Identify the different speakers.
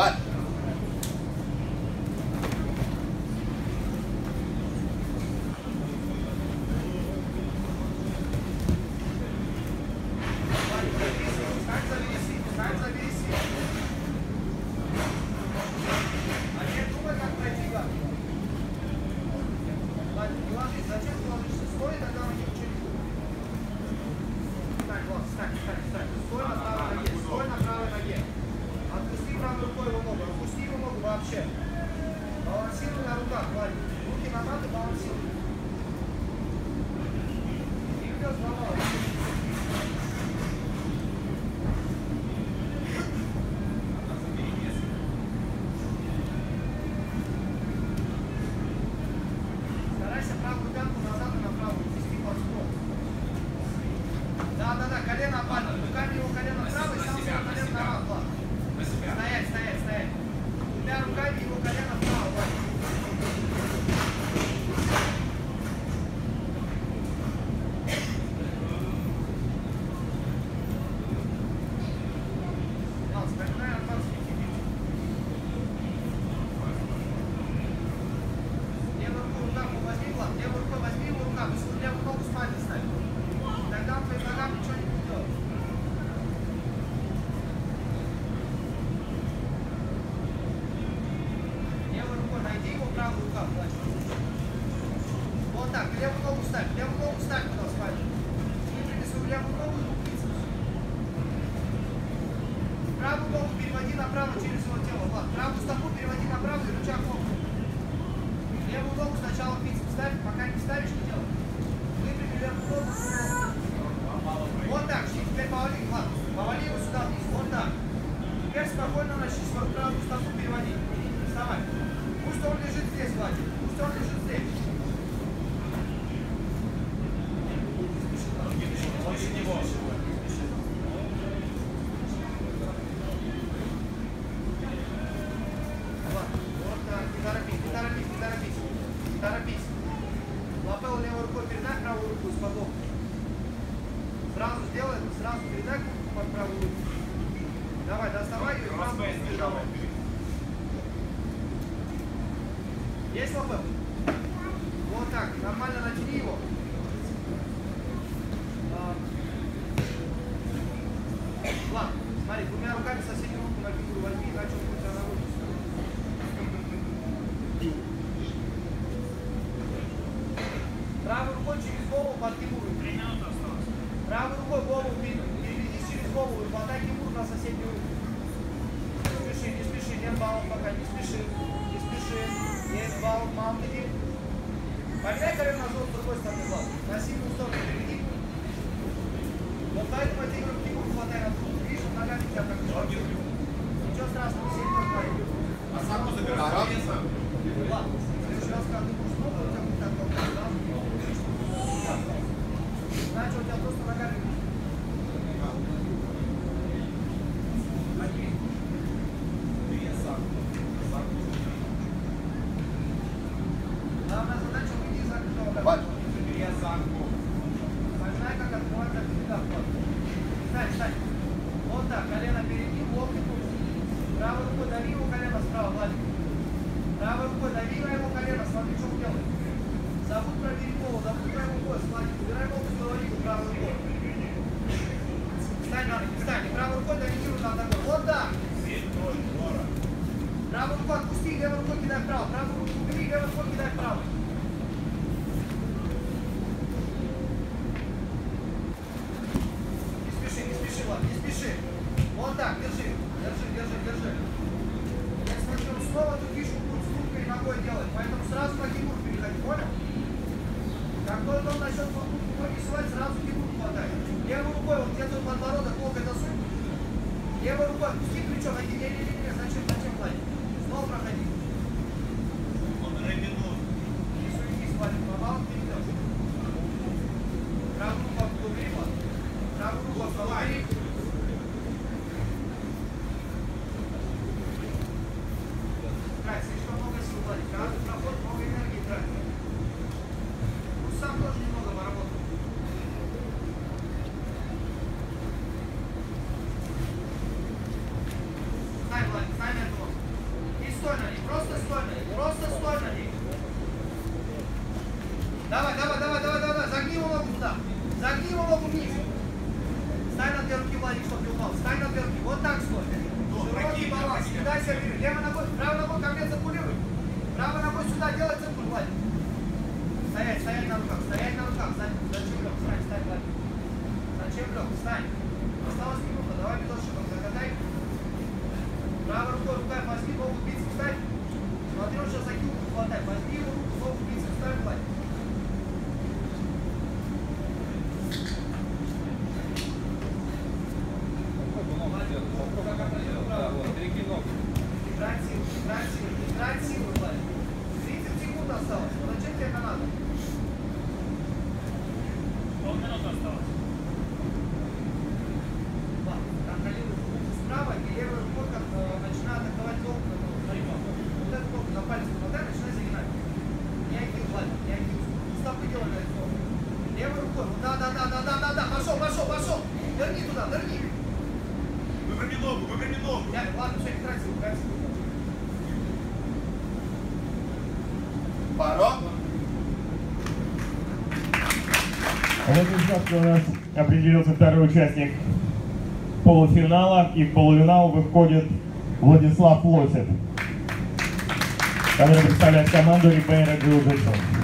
Speaker 1: but vamos. tá prova, tira. богов. Сразу сделаем, сразу передай под правую руку. Давай, доставай ее и сразу давай. Есть лапы? Вот так, нормально баллов пока, не спешим, не спешим, 9 баллов, мамки. Поменяй колено ножом с другой стороны глаз, на сильную сторону переведи. Вот так мотивом кипу хватай на труд, видишь, ногами тебя практически. Ничего страшного, сильно хватай. А сам забирай. Владик. Правой рукой дави на его колено, смотри, что он делает. Забудь про перепол, забудь про его пояс, Владик. Убирай ногу с головы правой рукой. Встань на ноги, встань. И правой рукой доминируй над ногой. Вот так. Правую руку отпусти, левую руку кидай вправо. Правую руку убери, левую руку кидай вправо. Понял? Как только он начнет высылать, сразу не кипу хватает. Левой рукой, вот где-то подбородок, локоть засунь. Левой рукой, пусти плечо, ноги, не, не, не. Давай, давай, давай, давай, давай, загни его ногу туда. Загни его ногу вниз. Стань на две руки, Владик, чтобы не упал. Стань на две руки, вот так стой. Широкий
Speaker 2: прикинь,
Speaker 1: баланс,
Speaker 2: прикинь.
Speaker 1: не дай себе вверх. Левой ногой, правой ногой ко мне циркулируй. Правой ногой сюда, делай циркуль, Владик. Стоять, стоять на руках, стоять на руках. Зачем лег, встань, встань, Владик. Зачем лег, встань. Осталось минута, давай без ошибок, загадай. Правой рукой, рукой возьми ногу, бицепс вставь. Смотри, он сейчас закинул, хватай. Возьми его руку, ногу, бицепс вставь, Владик. Играть силу, играть силу, играть силу, Владик. 30 секунд осталось. Ну, Зачем тебе это надо? Ладно, контролируй руку справа и левой рукой как э, начинаю атаковать ногу. Вот эту ногу на пальце хватай, начинай загинать. Не агил, Владик, не агил. Стопы делай на эту ногу. Левой рукой. Вот Да, да, да, да, да, да, да. Пошел, пошел, пошел. Верни туда, верни.
Speaker 2: Выпрями ногу, выпрями ногу.
Speaker 1: Я, ладно, все, не трать силу,
Speaker 2: Паро.
Speaker 3: В у нас определился второй участник полуфинала. И в полуфинал выходит Владислав Лосев, который представляет команду Рибейра Jiu-Jitsu.